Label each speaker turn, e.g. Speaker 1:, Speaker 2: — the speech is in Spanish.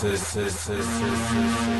Speaker 1: sí, sí, sí, sí.